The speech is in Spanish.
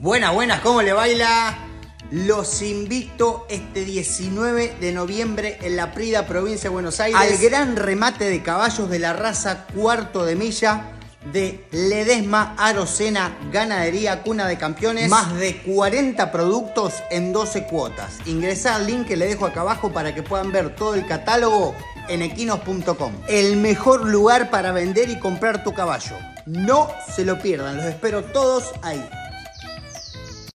Buenas, buenas, ¿cómo le baila? Los invito este 19 de noviembre en la Prida, provincia de Buenos Aires, al gran remate de caballos de la raza cuarto de milla de Ledesma Arocena Ganadería Cuna de Campeones. Más de 40 productos en 12 cuotas. Ingresá al link que le dejo acá abajo para que puedan ver todo el catálogo en equinos.com. El mejor lugar para vender y comprar tu caballo. No se lo pierdan, los espero todos ahí.